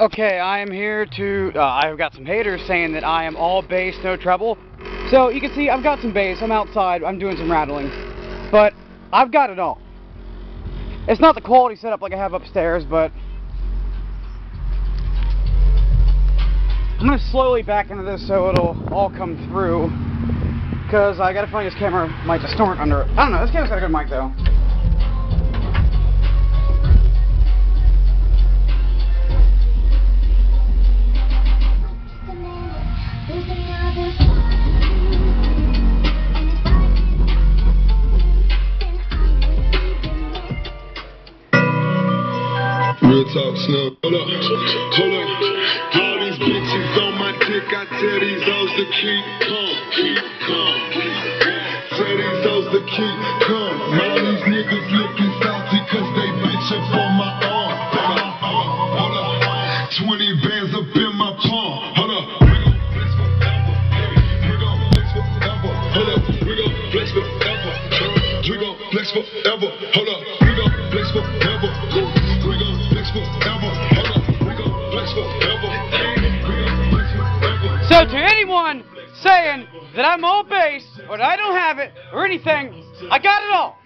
Okay, I am here to, uh, I've got some haters saying that I am all bass, no treble. So, you can see, I've got some bass, I'm outside, I'm doing some rattling. But, I've got it all. It's not the quality setup like I have upstairs, but... I'm gonna slowly back into this so it'll all come through. Because I gotta find this camera might distort under it. I don't know, this camera's got a good mic though. Real talk, snub. Hold up, hold up. All these bitches on my dick, I tell these hoes to keep calm, keep calm. Tell these hoes to keep calm. All these niggas looking salty cause they bitching for my arm. Hold up, hold up. 20 bands up in my palm. Hold up. We gon' flex forever. Hold up. We gon' flex forever. We gon' flex forever. Hold up. We gon' flex forever. So to anyone saying that I'm all bass, or that I don't have it, or anything, I got it all.